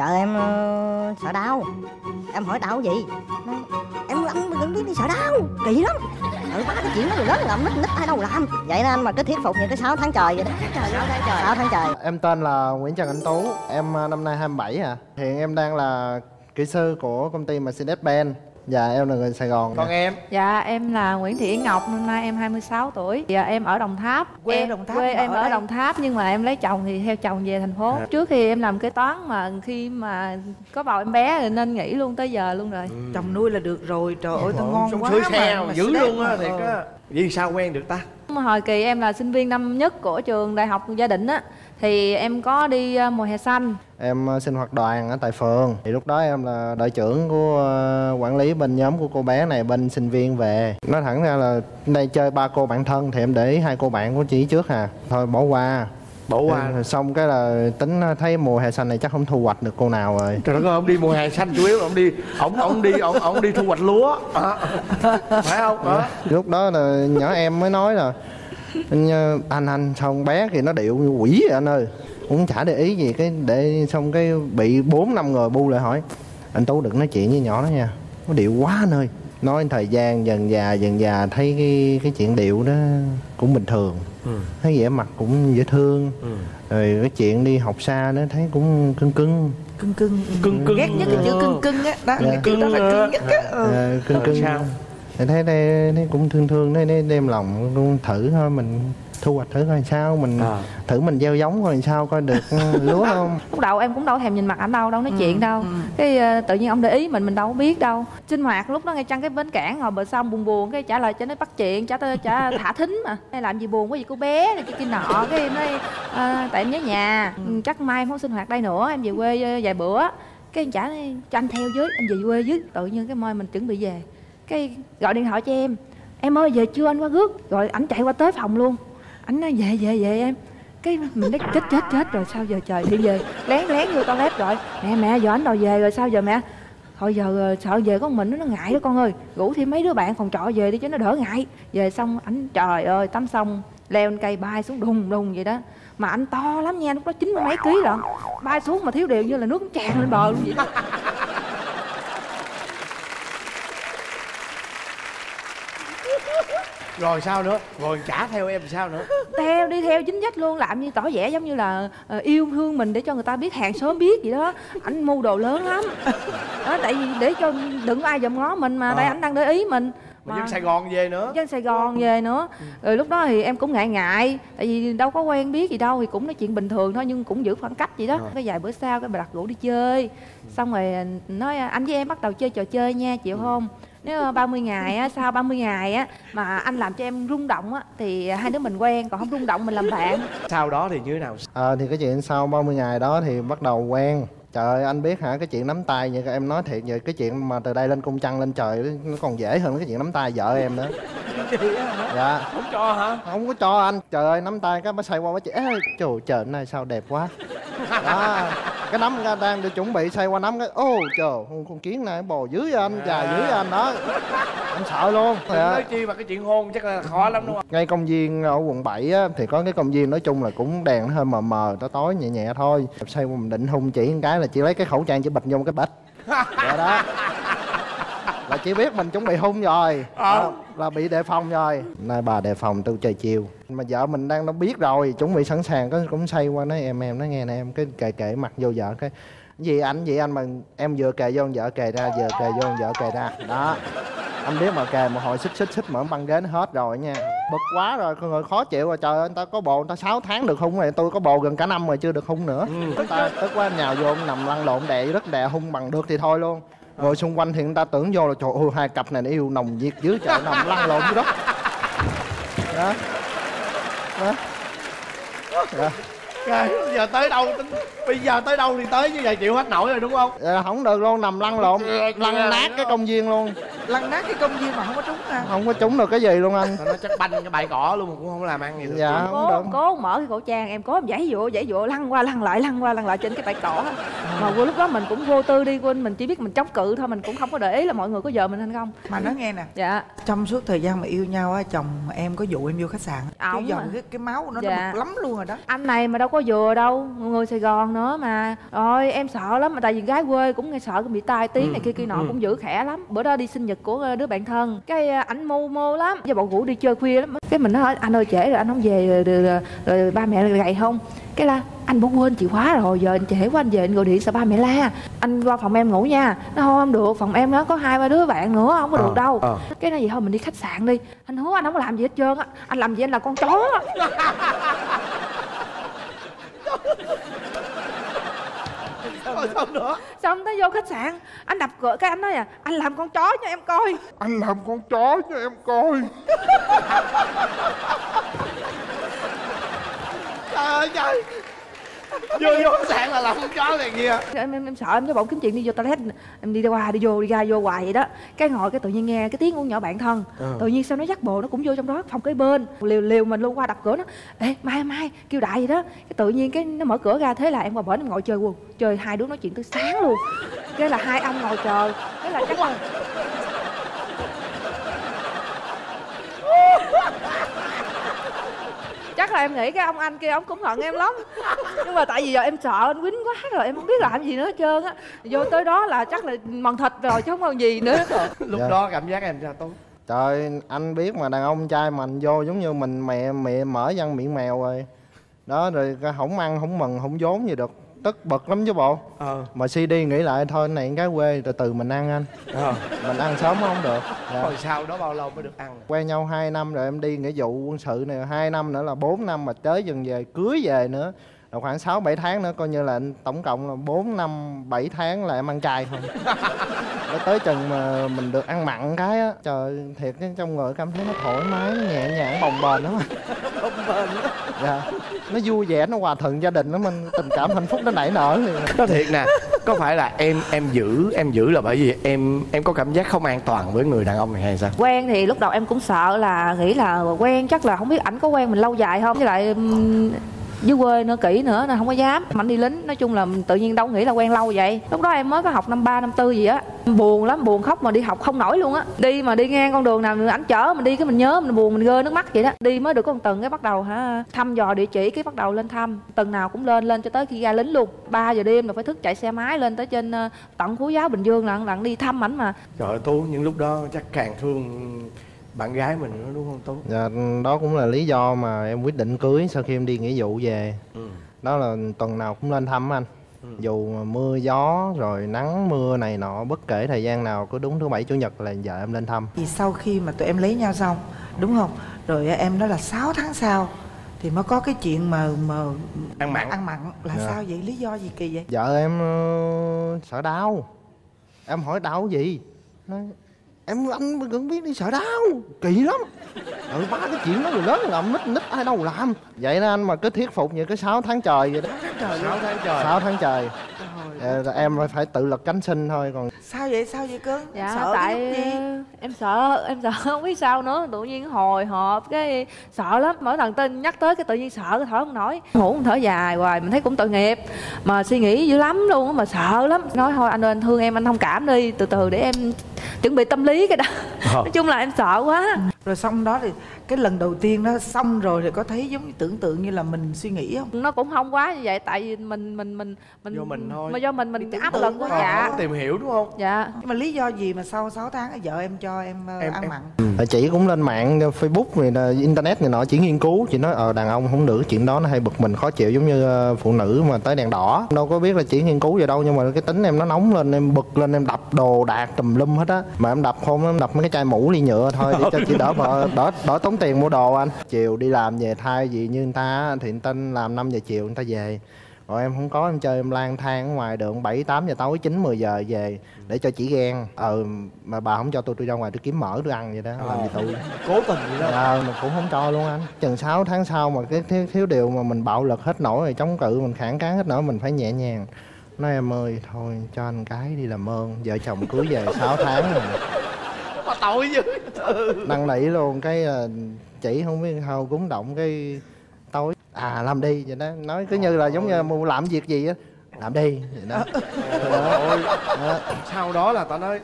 Vợ em ờ, sợ đau. Em hỏi đau gì? Nói, Em anh đừng biết đi sợ đau. Kỳ lắm. Ừ ba cái chuyện đó lớn làm nít nít ai đâu làm. Vậy nên anh mà cứ thuyết phục như cái 6 tháng trời vậy đó. 6 tháng trời. 6 tháng trời. Em tên là Nguyễn Trần Anh Tú, em à, năm nay 27 à. Hiện em đang là kỹ sư của công ty Mercedes-Benz Dạ em là người Sài Gòn. còn em Dạ em là Nguyễn Thị Yến Ngọc, năm nay em 26 tuổi. Dạ em ở Đồng Tháp. Quê em, Đồng Tháp Quê em ở ở đây? Đồng Tháp nhưng mà em lấy chồng thì theo chồng về thành phố. À. Trước khi em làm kế toán mà khi mà có bầu em bé thì nên nghỉ luôn tới giờ luôn rồi. chồng nuôi là được rồi trời ơi tao ngon Xong quá xe mà, mà dữ luôn á thiệt á vì sao quen được ta Hồi kỳ em là sinh viên năm nhất của trường Đại học Gia Định á thì em có đi ờ, mùa hè xanh Em à, sinh hoạt đoàn ở tại phường. Thì lúc đó em là đội trưởng của à, quản lý bên nhóm của cô bé này bên sinh viên về. Nói thẳng ra là đây chơi ba cô bạn thân thì em để ý hai cô bạn của chị trước à. Thôi bỏ qua. bỏ qua Em- Xong cái là tính thấy mùa hè xanh này chắc không thu hoạch được cô nào rồi. trời đất ơi ông đi mùa hè xanh chủ yếu là ông đi ông ông đi ông ông đi thu hoạch lúa À, phải không đó lúc đó là nhỏ em mới nói là anh ờ, anh anh con bé thì nó điệu như quỷ vậy anh ơi. Cũng chả để ý gì cái để xong cái bị bốn năm người bu lại hỏi anh tú đừng nói chuyện với nhỏ đó nha nó điệu quá anh ơi. Nói thời gian dần già dần già thấy cái cái chuyện điệu đó cũng bình thường. Thấy vẻ mặt cũng dễ thương. Rồi cái chuyện đi học xa nó thấy cũng cưng cưng. Cưng cưng. Cưng cưng. ghét nhất cái chữ cưng cưng á. Đó Dạ. cái chữ đó là cưng nhất á. Ừ. Ờ, cưng Ờ, cưng. sao? Thì thấy, thấy, thấy cũng thương thương thấy đem lòng cũng thử thôi mình thu hoạch thử coi sao mình À. thử mình gieo giống coi sao coi được ừ, lúa không? Lúc đầu em cũng đâu thèm nhìn mặt ảnh đâu đâu nói chuyện đâu. cái ờ, tự nhiên ông để ý mình mình đâu có biết đâu. Sinh hoạt lúc đó ngay chăng cái bến cảng ngồi bờ sông buồn buồn cái trả lời cho nó bắt chuyện trả tơ- trả thả thính mà. Hay làm gì buồn quá gì cô bé này kia kia nọ. Cái em nói ờ, tại em nhớ nhà. Ừ, chắc mai em không sinh hoạt đây nữa em về quê ờ, vài bữa. Cái em trả cho anh theo với em về quê với. Tự nhiên cái mai mình chuẩn bị về cái gọi điện thoại cho em. Em ơi, về chưa anh? Qua rước. Rồi ảnh chạy qua tới phòng luôn. Ảnh nói, về về về em. Cái mình nói, chết chết chết rồi, sao giờ trời? Đi về, lén lén vô toilet rồi. Mẹ mẹ, giờ ảnh đòi về rồi? Sao giờ mẹ? Thôi giờ ờ, sợ về có mình nó ngại đó con ơi. Rủ thêm mấy đứa bạn phòng trọ về đi cho nó đỡ ngại. Về xong, ảnh, trời ơi, tắm xong, leo lên cây bay xuống đùng đùng vậy đó. Mà anh to lắm nha, lúc đó chín mấy ký lận. Bay xuống mà thiếu điều như là nước tràn lên bờ luôn vậy đó. Rồi sao nữa? Rồi trả theo em sao nữa? Theo đi theo chính sách luôn làm như tỏ vẻ giống như là ờ, yêu thương mình để cho người ta biết hàng xóm biết vậy đó. Ảnh mưu đồ lớn lắm. Đó tại vì để cho đừng có ai dòm ngó mình mà đây Ờ. ảnh đang để ý mình. Mà dân sài gòn về nữa. dân Sài Gòn về nữa. Rồi lúc đó thì em cũng ngại ngại tại vì đâu có quen biết gì đâu thì cũng nói chuyện bình thường thôi nhưng cũng giữ khoảng cách vậy đó. Ờ. cái vài bữa sau cái bà đặt rủ đi chơi. Xong rồi nói anh với em bắt đầu chơi trò chơi nha chịu không nếu 30 ngày á sau 30 ngày á mà anh làm cho em rung động á thì hai đứa mình quen còn không rung động mình làm bạn. Sau đó thì như thế nào? Ờ, thì cái chuyện sau 30 ngày đó thì bắt đầu quen Trời ơi, anh biết hả? Cái chuyện nắm tay vậy em nói thiệt vậy cái chuyện mà từ đây lên cung trăng lên trời nó còn dễ hơn cái chuyện nắm tay vợ em nữa. Dạ. Không cho hả? Không có cho anh. Trời ơi nắm tay cái bà xoay qua bà chị ê trời trời nay sao đẹp quá. Đó. Cái nắm đang được chuẩn bị xoay qua nắm cái ô trời con, kiến này bò dưới anh dài dưới anh đó. Anh sợ luôn. Đừng Dạ. nói chi mà cái chuyện hôn chắc là khó lắm đúng không? Ngay công viên ở quận 7 á, thì có cái công viên nói chung là cũng đèn nó hơi mờ mờ tối tối nhẹ nhẹ thôi. Xoay qua mình định hung chỉ cái là chỉ lấy cái khẩu trang chỉ bịch vô một cái bịch vậy đó. Là chỉ biết mình chuẩn bị hung rồi. Đó, là bị đề phòng rồi. Nay bà đề phòng tôi chơi chiều. Mà vợ mình đang nó biết rồi chuẩn bị sẵn sàng có cũng xoay qua nói em em nói nghe nè em cái kệ kệ mặt vô vợ cái gì anh gì anh mà em vừa kề vô vợ kề ra vừa kề vô vợ kề ra. Đó. Anh biết mà kề một hồi xích xích xích mở băng ghế nó hết rồi nha bực quá rồi con người khó chịu rồi. Trời ơi người ta có bồ người ta 6 tháng được hung rồi tôi có bồ gần cả năm rồi chưa được hung nữa. Người ta tức quá nhào vô nằm lăn lộn đè rất đè hung bằng được thì thôi luôn. Ngồi xung quanh thì người ta tưởng vô là trời ơi hai cặp này nó yêu nồng nhiệt dưới trời nằm lăn lộn dưới đất. Đó đó. Rồi, bây giờ tới đâu tính bây giờ tới đâu thì tới như vậy chịu hết nổi rồi đúng không? Dạ, không được luôn nằm lăn lộn lăn nát cái công viên luôn lăn nát cái công viên mà không có trúng à không có trúng được cái gì luôn anh. Nó chắc banh cái bãi cỏ luôn mà cũng không làm ăn gì được. Dạ. không cố được. cố mở cái khẩu trang em cố em giãy dụa giãy dụa lăn qua lăn lại lăn qua lăn lại trên cái bãi cỏ. Mà vô lúc đó mình cũng vô tư đi quên mình chỉ biết mình chống cự thôi mình cũng không có để ý là mọi người có giờ mình hay không. Mà nói nghe nè dạ. trong suốt thời gian mà yêu nhau á chồng em có dụ em vô khách sạn cái Ổng dòng cái, cái máu của nó Dạ. nó bực lắm luôn rồi đó. Anh này mà đâu có vừa đâu người sài gòn nữa mà. Rồi em sợ lắm mà tại vì gái quê cũng nghe sợ bị tai tiếng này kia kia nọ cũng giữ khỏe lắm. Bữa đó đi sinh nhật của ờ, đứa bạn thân. Cái ờ, ảnh mô mô lắm. Giờ bọn ngủ đi chơi khuya lắm. Cái mình nói anh ơi trễ rồi anh không về rồi, rồi, rồi, ba mẹ gầy không? Cái là anh bỏ quên chìa khóa rồi giờ anh trễ quá anh về anh gọi điện sợ ba mẹ la? Anh qua phòng em ngủ nha. Nó không không được phòng em nó có hai ba đứa bạn nữa không có được Ờ, đâu. ờ. cái nói vậy thôi mình đi khách sạn đi. Anh hứa anh không làm gì hết trơn á. Anh làm gì anh là con chó Rồi xong nữa xong tới vô khách sạn anh đập cửa cái anh nói à anh làm con chó cho em coi. Anh làm con chó cho em coi. Trời ơi trời vô vô khách sạn là làm con chó này kia em, em, em sợ em cái bỗng kiếm chuyện đi vô toilet em đi qua đi vô đi ra vô hoài vậy đó. Cái ngồi cái tự nhiên nghe cái tiếng của nhỏ bạn thân. Tự nhiên sao nó dắt bộ nó cũng vô trong đó phòng kế bên. Liều liều mình luôn qua đập cửa nó. Ê mai mai kêu đại vậy đó. Cái tự nhiên cái nó mở cửa ra thế là em qua bển em ngồi chơi luôn chơi hai đứa nói chuyện tới sáng luôn. Cái là hai ông ngồi chờ. Cái là chắc là chắc là em nghĩ cái ông anh kia ông cũng hận em lắm. Nhưng mà tại vì giờ em sợ anh quýnh quá rồi em không biết làm gì nữa hết trơn á. Vô tới đó là chắc là mần thịt rồi chứ không còn gì nữa. Lúc Dạ. đó cảm giác em sao tốt trời anh biết mà đàn ông trai mình vô giống như mình mẹ mẹ mở văn miệng mèo rồi. Đó rồi cái không ăn không mừng không vốn gì được tức bực lắm chứ bộ. Ờ. Mà CD nghĩ lại thôi này cái quê từ từ mình ăn anh. Ờ. Mình ăn sớm không được. Dạ. rồi sau đó bao lâu mới được ăn? Quen nhau 2 năm rồi em đi nghĩa vụ quân sự này hai năm nữa là 4 năm mà tới dần về cưới về nữa. Là khoảng 6 7 tháng nữa coi như là tổng cộng là 4 năm 7 tháng là em ăn chay không để tới chừng mà mình được ăn mặn cái á trời thiệt cái trong người cảm thấy nó thoải mái nó nhẹ nhàng bồng bềnh lắm bồng bềnh dạ nó vui vẻ nó hòa thuận gia đình lắm mình tình cảm hạnh phúc nó nảy nở liền. Nói thiệt nè có phải là em em giữ em giữ là bởi vì em em có cảm giác không an toàn với người đàn ông này hay sao? Quen thì lúc đầu em cũng sợ là nghĩ là quen chắc là không biết ảnh có quen mình lâu dài không? Với lại dưới quê nữa, kỹ nữa nên không có dám. Mạnh anh đi lính, nói chung là tự nhiên đâu nghĩ là quen lâu vậy. Lúc đó em mới có học năm ba, năm tư gì á. Buồn lắm, buồn khóc mà đi học không nổi luôn á. Đi mà đi ngang con đường nào ảnh chở mình đi, cái mình nhớ mình buồn, mình rơi nước mắt vậy đó. Đi mới được con tuần cái bắt đầu hả, thăm dò địa chỉ, cái bắt đầu lên thăm. Tuần nào cũng lên lên cho tới khi ra lính luôn. 3 giờ đêm là phải thức chạy xe máy lên tới trên ờ, tận phú giáo, bình dương là lặng đi thăm ảnh mà. Trời ơi, tú, những lúc đó chắc càng thương bạn gái mình nữa đúng không tú? Dạ đó cũng là lý do mà em quyết định cưới sau khi em đi nghĩa vụ về. Ừ. đó là tuần nào cũng lên thăm anh. Dù mà mưa gió rồi nắng mưa này nọ bất kể thời gian nào cứ đúng thứ bảy chủ nhật là vợ em lên thăm. Thì sau khi mà tụi em lấy nhau xong đúng không? Rồi em nói là 6 tháng sau thì mới có cái chuyện mà mà Ăn mặn. ăn mặn. Là Dạ. sao vậy? Lý do gì kỳ vậy? Vợ em ờ, sợ đau. Em hỏi đau gì? Nói em anh cũng biết đi sợ đau. Kỳ lắm. Ừ ba cái chuyện đó người lớn làm nít nít ai đâu làm. Vậy nên anh mà cứ thuyết phục như cái 6 tháng trời vậy đó. Sáu tháng trời 6 tháng trời Ờ, em phải tự lực cánh sinh thôi còn sao vậy? Sao vậy cưng? Dạ sợ tại cái lúc gì? ờ, em sợ em sợ không biết sao nữa. Tự nhiên hồi hộp cái sợ lắm. Mỗi lần tên nhắc tới cái tự nhiên sợ thở không nổi. Ngủ thở dài hoài mình thấy cũng tội nghiệp. Mà suy nghĩ dữ lắm luôn á mà sợ lắm. Nói thôi anh ơi anh thương em anh thông cảm đi. Từ từ để em chuẩn bị tâm lý cái đó. Ờ. nói chung là em sợ quá rồi xong đó thì cái lần đầu tiên nó xong rồi thì có thấy giống như tưởng tượng như là mình suy nghĩ không? Nó cũng không quá như vậy tại vì mình mình mình mình Do mình thôi. mà do mình mình áp lực quá dạ. tìm hiểu đúng không? Dạ. Nhưng mà lý do gì mà sau 6 tháng vợ em cho em, ờ, Em- ăn em- mặn? Ờ, chị cũng lên mạng ờ, Facebook rồi là internet này nọ chỉ nghiên cứu. Chị nói ờ đàn ông không được chuyện đó nó hay bực mình khó chịu giống như ờ, phụ nữ mà tới đèn đỏ. Đâu có biết là chỉ nghiên cứu vậy đâu nhưng mà cái tính em nó nóng lên em bực lên em đập đồ đạc tùm lum hết á. Mà em đập không em đập mấy cái chai mũ ly nhựa thôi để cho chị đỡ mà đỡ đỡ tốn tiền mua đồ anh. Chiều đi làm về thay gì như người ta thì người ta làm 5 giờ chiều người ta về. Rồi em không có em chơi em lang thang ở ngoài đường 7 8 giờ tối 9 10 giờ về để cho chị ghen. Ờ mà bà không cho tôi tôi ra ngoài tôi kiếm mỡ tôi ăn vậy đó làm gì tôi cố tình vậy đó. Ờ, mình cũng không cho luôn anh. Chừng 6 tháng sau mà cái thiếu, thiếu điều mà mình bạo lực hết nổi rồi chống cự mình kháng kháng hết nổi mình phải nhẹ nhàng. Nói em ơi thôi cho anh cái đi làm ơn vợ chồng cưới về 6 tháng rồi mà tội dữ. Ừ. năn nỉ luôn cái ờ, chỉ không biết sao cúng động cái tối. À làm đi vậy đó. Nói cứ như là giống như mua làm việc gì á. Làm đi vậy đó. Ôi, sau đó là tao nói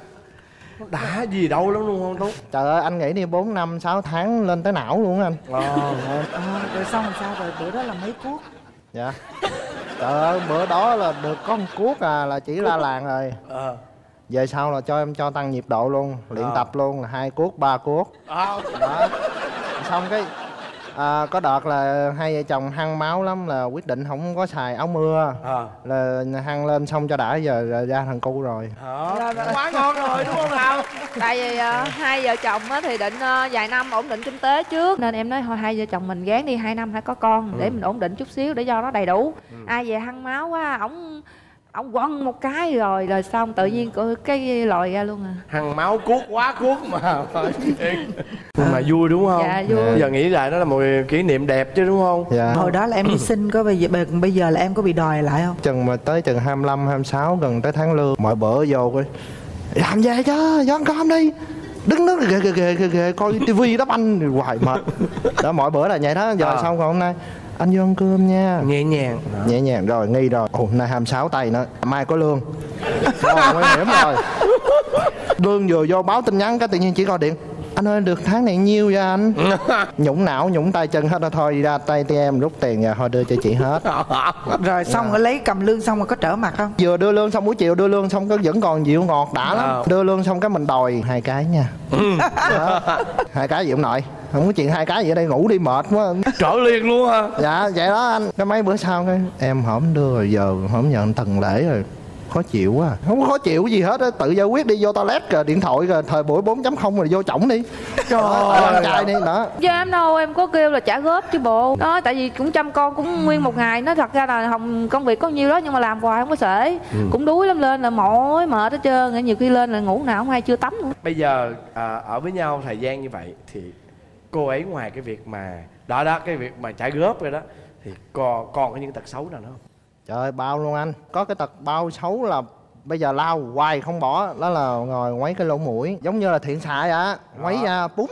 nó đã gì đâu lắm luôn không tú trời ơi anh nghĩ đi 4 năm 6 tháng lên tới não luôn á anh. Ờ. Ờ, rồi xong làm sao rồi? Bữa đó là mấy cuốc? Dạ. Trời ơi bữa đó là được có một cuốc à là chỉ la làng rồi. Ờ. về sau là cho em cho tăng nhịp độ luôn luyện Ờ. tập luôn là hai cuốc ba cuốc. Ờ. đó. Xong cái à, có đợt là hai vợ chồng hăng máu lắm là quyết định không có xài áo mưa. Ờ. là hăng lên xong cho đã giờ là ra thằng cu rồi. Ờ. quá ngon rồi đúng không nào? Tại vì ờ, hai vợ chồng á thì định ờ, vài năm ổn định kinh tế trước. Nên em nói thôi hai vợ chồng mình gán đi hai năm phải có con để mình ổn định chút xíu để cho nó đầy đủ. Ai về hăng máu quá ổng ổng quăng một cái rồi rồi xong tự nhiên có cái lòi ra luôn à. Hằng máu cuốc quá cuốc mà. Nhưng mà vui đúng không? Dạ, vui. bây giờ nghĩ lại đó là một kỷ niệm đẹp chứ đúng không? Dạ. Hồi đó là em đi xin có bây giờ bây giờ là em có bị đòi lại không? Chừng mà tới chừng 25, 26 gần tới tháng lương mọi bữa vô coi. Làm về chứ vô ăn cơm đi. Đứng đó ghê ghê ghê ghê, ghê coi tivi đắp anh hoài mệt. Đó mọi bữa là vậy đó giờ Ờ. xong còn hôm nay anh vô ăn cơm nha. Nhẹ nhàng. Nhẹ nhàng rồi nghi rồi. Ồ hôm nay 26 tay nữa. Mai có lương. Rồi nguy hiểm rồi. Lương vừa vô báo tin nhắn cái tự nhiên chỉ gọi điện anh ơi được tháng này nhiêu vậy anh? Nhũng não nhũng tay chân hết rồi thôi đi ra tay em rút tiền ra thôi đưa cho chị hết. Rồi xong rồi lấy cầm lương xong rồi có trở mặt không? Vừa đưa lương xong buổi chiều đưa lương xong cái vẫn còn dịu ngọt đã lắm. Ờ. đưa lương xong cái mình đòi hai cái nha. Đó. hai cái gì ông nội không có chuyện hai cái gì ở đây ngủ đi mệt quá. Trở liền luôn hả? Dạ vậy đó anh. Cái mấy bữa sau cái em hổm đưa rồi giờ hổm nhận tầng lễ rồi. Khó chịu quá. À. không có khó chịu gì hết á tự giải quyết đi vô toilet rồi điện thoại rồi thời buổi 4.0 rồi vô chổng đi. Trời ơi. trai đi đó. Dạ em đâu em có kêu là trả góp chứ bộ. Đó tại vì cũng chăm con cũng nguyên một ngày. Nó thật ra là hồng công việc có nhiêu đó Nhưng mà làm hoài không có sể Cũng đuối lắm lên là mỏi mệt hết trơn. Nhiều khi lên là ngủ nào không ai chưa tắm nữa. Bây giờ à, ở với nhau thời gian như vậy thì cô ấy ngoài cái việc mà đó đó cái việc mà trả góp rồi đó thì còn còn có những tật xấu nào nữa không? Trời ơi bao luôn anh. Có cái tật bao xấu là bây giờ lao hoài không bỏ. Đó là ngồi quấy cái lỗ mũi. Giống như là thiện xạ vậy á. Quấy ra bún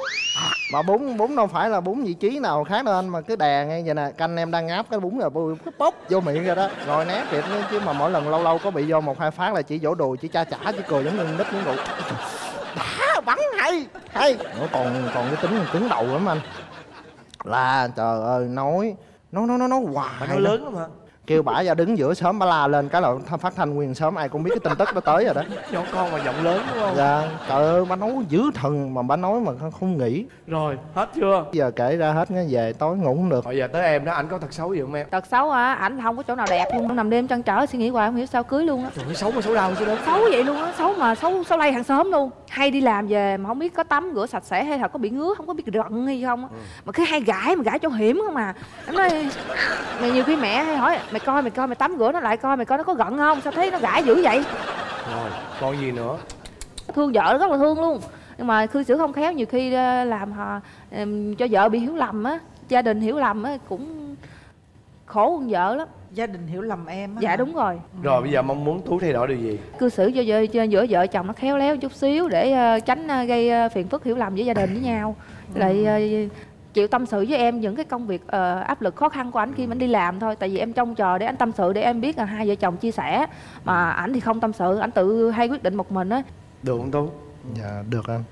mà bún bún đâu phải là bún vị trí nào khác đâu anh mà cứ đè ngay vậy nè. Canh em đang ngáp cái bún rồi bùi cái bốc vô miệng rồi đó. Rồi né kịp nữa chứ mà mỗi lần lâu lâu có bị vô một hai phát là chỉ vỗ đùi chỉ cha chả chỉ cười giống như nít muốn ngủ bắn hay hay. Nó còn còn cái tính cứng đầu lắm anh. Là trời ơi nói nó nó nó nó hoài nói lớn lắm hả kêu bả ra đứng giữa sớm bả la lên cái là phát thanh nguyên sớm ai cũng biết cái tin tức nó tới rồi đó. Nhỏ con mà giọng lớn đúng không? Dạ trời ơi bả nói dữ thần mà bả nói mà không- không nghĩ. Rồi hết chưa? Giờ kể ra hết cái về tối ngủ không được. Bây giờ tới em đó anh có tật xấu gì không em? Tật xấu á, ảnh không có chỗ nào đẹp luôn Nằm đêm trăn trở suy nghĩ hoài không hiểu sao cưới luôn á. Trời ơi xấu mà xấu đau chứ đó. Xấu vậy luôn á, xấu mà xấu xấu lây hàng xóm luôn. Hay đi làm về mà không biết có tắm rửa sạch sẽ hay là có bị ngứa không có biết rận hay không á. Mà cứ hay gãi mà gãi chỗ hiểm không à. Em nói mà nhiều khi mẹ hay hỏi mày coi mày coi mày tắm rửa nó lại coi mày coi nó có giận không? Sao thấy nó gãi dữ vậy? Rồi còn gì nữa? Thương vợ rất là thương luôn. Nhưng mà cư xử không khéo nhiều khi ờ, làm họ cho vợ bị hiểu lầm á gia đình hiểu lầm á cũng khổ hơn vợ lắm. Gia đình hiểu lầm em á dạ hả? đúng rồi. Rồi bây giờ mong muốn tú thay đổi điều gì? Cư xử cho vợ cho giữa vợ chồng nó khéo léo chút xíu để ờ, tránh ờ, gây phiền phức hiểu lầm với gia đình với nhau. Với lại chịu tâm sự với em những cái công việc uh, áp lực khó khăn của anh khi mà anh đi làm thôi. Tại vì em trông chờ để anh tâm sự để em biết là hai vợ chồng chia sẻ. Mà ảnh thì không tâm sự ảnh tự hay quyết định một mình á. Được không tú? Dạ được anh.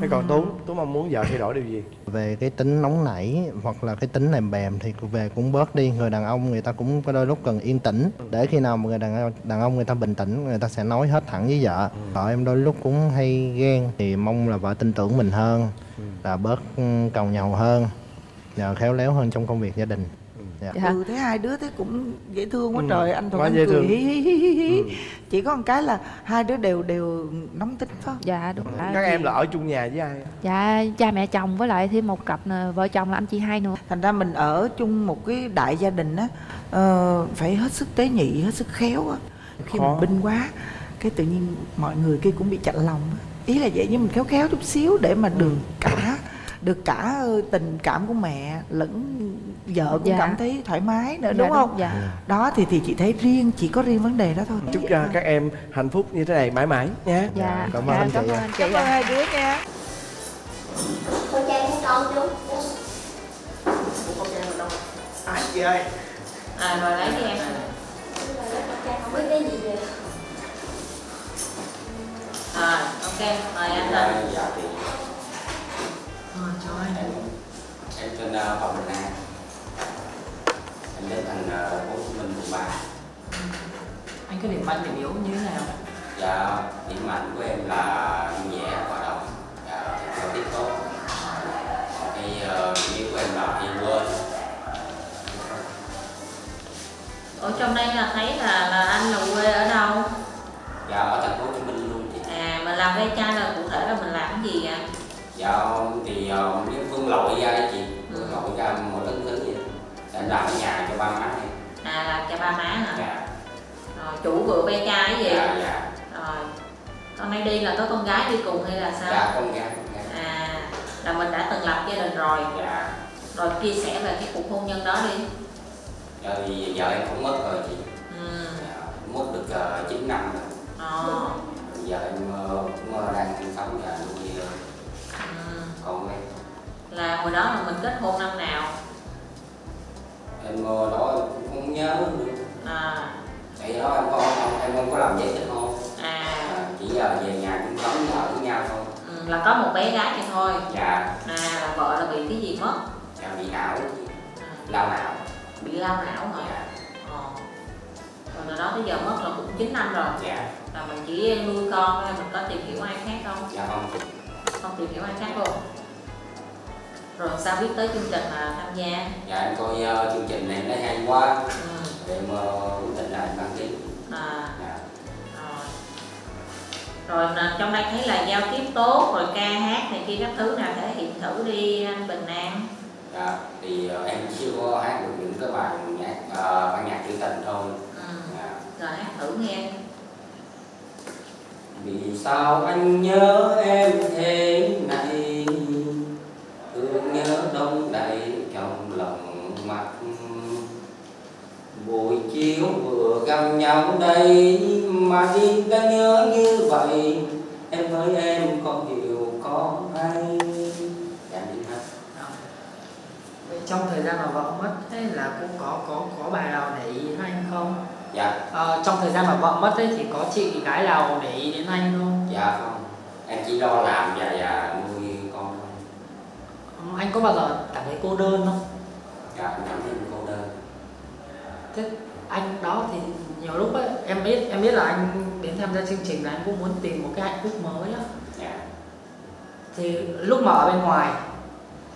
Thế còn tú tú mong muốn vợ thay đổi điều gì? Về cái tính nóng nảy hoặc là cái tính lèm bèm thì về cũng bớt đi. Người đàn ông người ta cũng có đôi lúc cần yên tĩnh. Để khi nào mà người đàn ông, đàn ông người ta bình tĩnh người ta sẽ nói hết thẳng với vợ. Vợ em đôi lúc cũng hay ghen thì mong là vợ tin tưởng mình hơn là bớt ừ, cầu nhau hơn và khéo léo hơn trong công việc gia đình dạ. Dạ. ừ thấy hai đứa thấy cũng dễ thương quá Ừ, trời anh thuận anh dễ cười thương. hí hí hí hí hí. chỉ có một cái là hai đứa đều đều nóng tính phải không dạ đúng các À, em là ở chung nhà với ai dạ cha mẹ chồng với lại thêm một cặp vợ chồng là anh chị hai nữa thành ra mình ở chung một cái đại gia đình á ờ, phải hết sức tế nhị hết sức khéo á khi Khó. mình binh quá cái tự nhiên mọi người kia cũng bị chạnh lòng á. ý là vậy nhưng mình khéo khéo chút xíu để mà được cả được cả ờ, tình cảm của mẹ lẫn vợ cũng Dạ. cảm thấy thoải mái nữa Dạ, đúng không? dạ. Đó thì thì chị thấy riêng chỉ có riêng vấn đề đó thôi. Chúc cho các em hạnh phúc như thế này mãi mãi nha dạ. Cảm ơn dạ, anh chị cảm ơn chị cảm ơn hai đứa nha. Đâu chú Ủa con Trang ở đâu? À chị ơi? À rồi lấy đi em. Không biết cái gì vậy? À ok mời anh lên anh em em trên uh, phòng Bình An. Em đến thành uh, Hồ Chí Minh quận ba. Anh có điểm mạnh điểm yếu như thế nào? Dạ điểm mạnh của em là vẻ hoạt động dạ giao tiếp tốt. Còn cái uh, điểm yếu của em là hay quên. Ở trong đây là thấy là ba má hả? Dạ. Rồi chủ vựa ve chai cái gì? Dạ dạ. Rồi con nay đi là có con gái đi cùng hay là sao? Dạ con gái gái. À là mình đã từng lập gia đình rồi. Dạ. Rồi chia sẻ về cái cuộc hôn nhân đó đi. Dạ thì vợ em cũng mất rồi chị. Ừ. Dạ, mất được uh, 9 năm rồi. Ờ. Giờ em ờ, cũng ờ, đang sinh sống và nuôi ờ, ừ. con em. Là hồi đó là mình kết hôn năm nào? Em ờ, đó em cũng không nhớ nữa à. Tại đó em không, không em không có làm giấy kết hôn à. À, chỉ là về nhà cũng sống ở với nhau thôi. Ừ, là có một bé gái vậy thôi. Dạ. À là vợ là bị cái gì mất? Dạ bị não à, lao não. Bị lao não hả? Dạ. Ờ. Rồi từ đó tới giờ mất là cũng 9 năm rồi. Dạ. Là mình chỉ nuôi con hay mình có tìm hiểu ai khác không? Dạ không không tìm hiểu ai khác luôn. Rồi sao biết tới chương trình mà tham gia? Dạ em coi ờ, chương trình này nó hay quá. Ừ. em ờ, quyết định đăng ký à. Dạ. Rồi. Rồi trong đây thấy là giao tiếp tốt rồi ca hát này kia các thứ nào thể hiện thử đi anh Bình An. Dạ thì ờ, em chưa có hát được những cái bài nhạc ờ, bản nhạc trữ tình thôi. Ừ. dạ. Rồi hát thử nghe. Vì sao anh nhớ em thế này Thương nhớ đông đầy trong lòng mặt Buổi chiều vừa gặp nhau đây Mà đi đã nhớ như vậy. Em ơi em có hiểu có hay Dạ hát Vậy trong thời gian mà vợ mất ấy là cũng có có có bà nào để ý đến anh không? Dạ, Ờ, trong thời gian mà vợ mất ấy thì có chị gái nào để ý đến anh không? dạ không. Em chỉ lo làm và, và nuôi con thôi. Ừ, Anh có bao giờ cảm thấy cô đơn không? Dạ, cảm thấy cô Thế anh đó thì nhiều lúc ấy, em biết em biết là anh đến tham gia chương trình là anh cũng muốn tìm một cái hạnh phúc mới á. Dạ, Thì lúc mà ở bên ngoài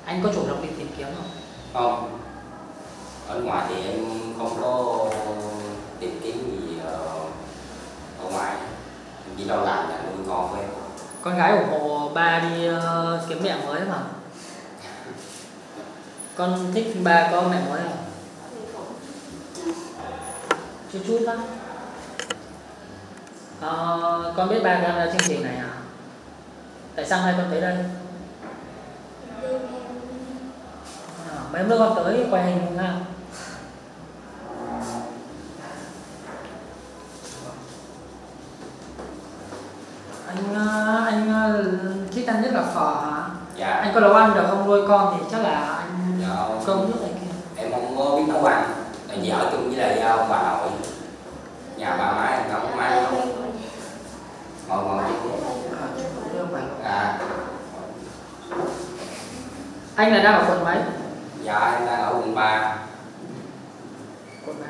anh có chủ động đi tìm kiếm không? không ở ngoài thì em không có tìm kiếm gì ờ, ở ngoài em chỉ lo làm và nuôi con của em Con gái ủng hộ ba đi ờ, kiếm mẹ mới mà. Con thích ba có mẹ mới không? Chút chút đó. Ờ, con biết ba tham gia chương trình này à? Tại sao hai con tới đây? À, mấy hôm nữa con tới quay hình ha. Anh ờ, anh ờ, thích ăn nhất là phở hả? dạ Anh có nấu ăn được không nuôi con thì chắc là anh dạ cơm nước này kia. em không có biết nấu ăn tại vì ở chung với lại ông bà nội nhà bà má em nấu không ngồi ngồi À, không à Anh là đang ở quận mấy? dạ em đang ở quận ba Quận ba.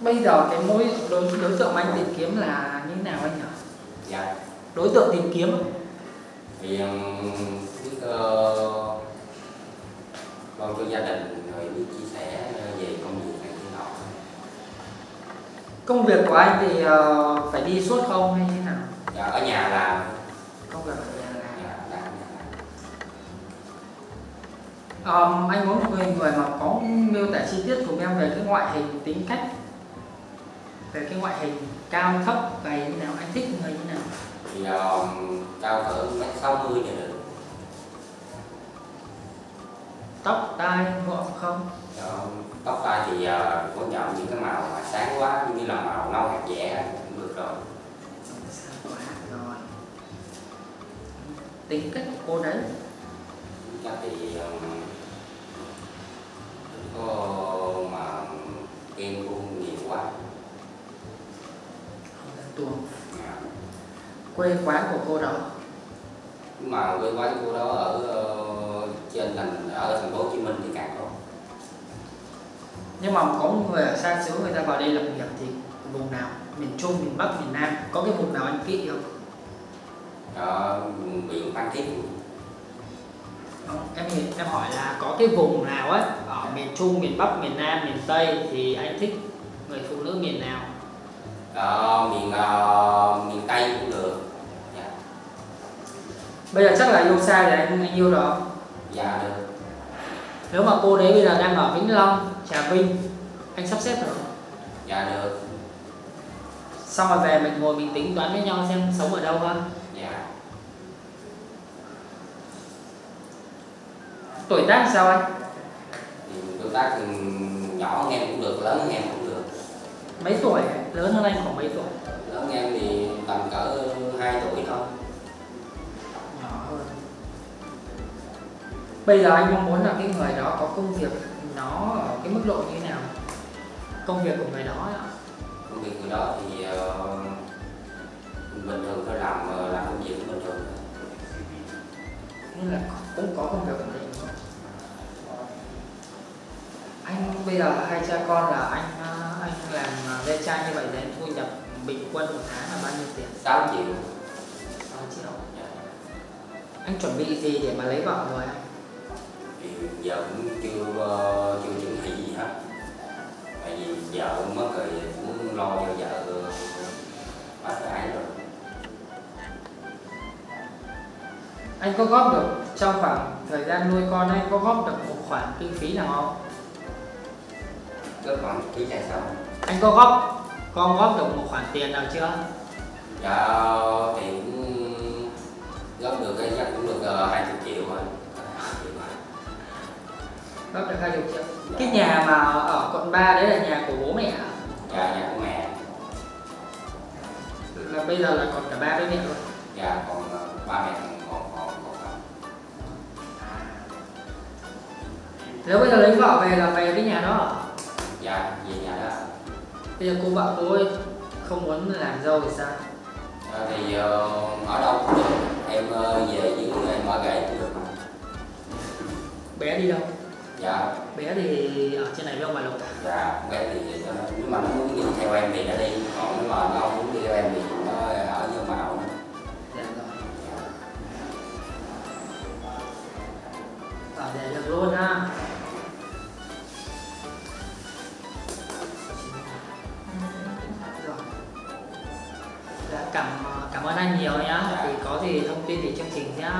Bây giờ cái mối đối đối tượng mà anh tìm kiếm là như thế nào anh nhỉ? dạ Đối tượng tìm kiếm thì um, biết uh, lo cho gia đình rồi biết chia sẻ về công việc của anh thì ờ, phải đi suốt không hay thế nào? dạ, ở nhà làm Công việc ở nhà là dạ, làm, làm. Ờm, anh muốn một người người mà có miêu tả chi tiết cùng em về cái ngoại hình tính cách về cái ngoại hình cao thấp gầy như nào anh thích người như nào thì um, cao cỡ mét sáu mươi trở tóc tai gọn không? Ờ, tóc tai thì uh, có chọn những cái màu mà sáng quá như là màu nâu hạt dẻ cũng được rồi. Tính cách của cô đấy. Chắc thì um, có mà ghen tuông nhiều quá. Tuồng. Dạ. quê quán của cô đó. Mà quê quán cô đó ở ờ, trên thành ở thành phố Hồ Chí Minh thì càng tốt. Nhưng mà có một người ở xa xứ người ta vào đây lập nghiệp thì vùng nào? Miền trung miền bắc miền nam. Có cái vùng nào anh kỵ không? Ở huyện Phan Thiết. Em em hỏi là có cái vùng nào á ở miền trung miền bắc miền nam miền tây thì anh thích người phụ nữ miền nào? Ở miền ờ, miền Tây cũng được. Dạ, bây giờ chắc là yêu xa thì anh anh yêu đó dạ được. Nếu mà cô đấy bây giờ đang ở vĩnh long trà vinh anh sắp xếp được không? dạ được. Xong rồi về mình ngồi mình tính toán với nhau xem sống ở đâu ha. Dạ. Tuổi tác sao anh? Thì đối tác ừ, nhỏ hơn em cũng được lớn hơn em cũng được. Mấy tuổi? Lớn hơn anh khoảng mấy tuổi? Lớn hơn em thì tầm cỡ bây giờ anh mong muốn là cái người đó có công việc nó ở cái mức độ như thế nào? Công việc của người đó ạ. Công việc người đó thì ờ, bình thường phải làm ờ, làm công việc bình thường. Nên là cũng có công việc ổn định anh bây giờ hai cha con là anh ờ, anh làm ve chai như vậy thì anh thu nhập bình quân một tháng là bao nhiêu tiền? 6 triệu. 6 triệu. Dạ. anh chuẩn bị gì để mà lấy vợ rồi anh thì giờ cũng chưa chưa chuẩn bị gì hết. Tại vì vợ mất rồi muốn lo cho vợ bắt cái rồi. Anh có góp được trong khoảng thời gian nuôi con anh có góp được một khoản kinh phí nào không? Có khoảng phí chạy sao? Anh có góp có góp được một khoản tiền nào chưa? Dạ thì cũng góp được cái chắc cũng được ờ, hai chục góp được hai chục triệu cái nhà mà ở quận 3 đấy là nhà của bố mẹ à? dạ nhà của mẹ. Là bây giờ là còn cả ba đứa mẹ luôn. Dạ còn ờ, ba mẹ còn còn còn nếu bây giờ lấy vợ về là về cái nhà đó ở dạ về nhà đó. Bây giờ cô vợ cô ấy không muốn làm dâu thì sao? Ờ, thì ờ, ở đâu cũng được. Em về với em ở gãy cũng được. Bé đi đâu dạ. Bé thì ở trên này với ông bà lục dạ bé thì ờ, nếu mà nó muốn đi theo em thì nó đi. Còn nếu mà nó không muốn đi theo em thì nó ở với mạo dạ rồi ở để được luôn ha. Dạ, cảm cảm ơn anh nhiều nhá. Thì có gì thông tin thì chương trình sẽ